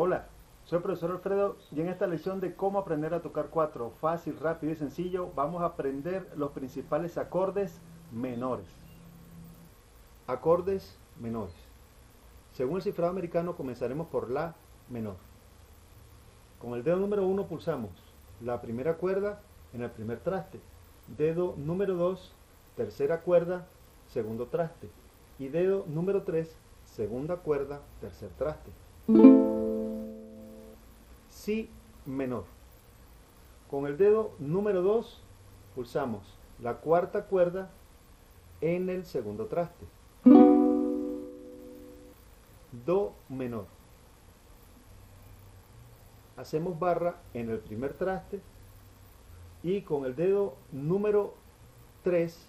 Hola, soy el profesor Alfredo y en esta lección de cómo aprender a tocar cuatro, fácil, rápido y sencillo, vamos a aprender los principales acordes menores. Acordes menores. Según el cifrado americano comenzaremos por la menor. Con el dedo número 1 pulsamos la primera cuerda en el primer traste, dedo número 2, tercera cuerda, segundo traste y dedo número 3, segunda cuerda, tercer traste. Si menor. Con el dedo número 2 pulsamos la cuarta cuerda en el segundo traste. Do menor. Hacemos barra en el primer traste y con el dedo número 3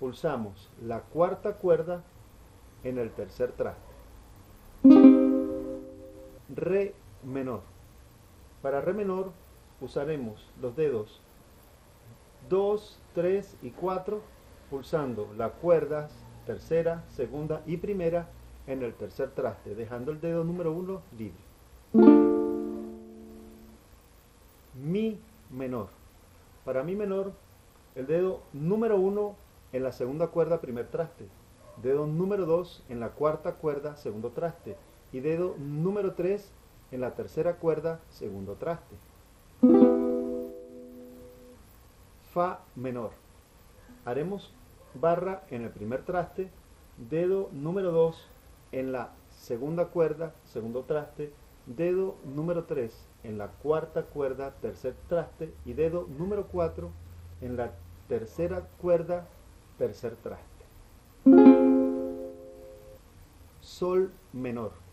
pulsamos la cuarta cuerda en el tercer traste. Re menor. Para Re menor usaremos los dedos 2, 3 y 4 pulsando las cuerdas tercera, segunda y primera en el tercer traste, dejando el dedo número 1 libre. Mi menor. Para mi menor, el dedo número 1 en la segunda cuerda primer traste, dedo número 2 en la cuarta cuerda segundo traste y dedo número 3 en la tercera cuerda segundo traste. Fa menor. Haremos barra en el primer traste, dedo número 2 en la segunda cuerda segundo traste, dedo número 3 en la cuarta cuerda tercer traste y dedo número 4 en la tercera cuerda tercer traste. Sol menor.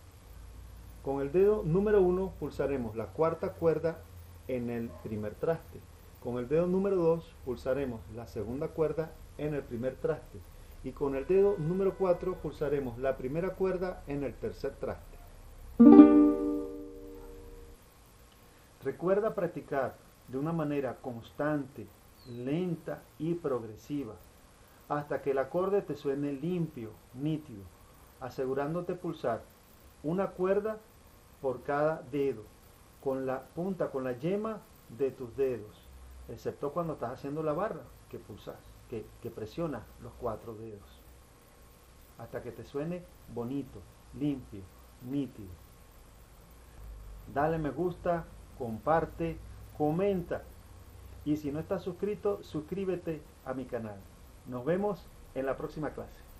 Con el dedo número 1 pulsaremos la cuarta cuerda en el primer traste. Con el dedo número 2 pulsaremos la segunda cuerda en el primer traste. Y con el dedo número 4 pulsaremos la primera cuerda en el tercer traste. Recuerda practicar de una manera constante, lenta y progresiva hasta que el acorde te suene limpio, nítido, asegurándote pulsar una cuerda por cada dedo, con la punta, con la yema de tus dedos, excepto cuando estás haciendo la barra, que pulsas, que, que presionas los cuatro dedos, hasta que te suene bonito, limpio, nítido. Dale me gusta, comparte, comenta. Y si no estás suscrito, suscríbete a mi canal. Nos vemos en la próxima clase.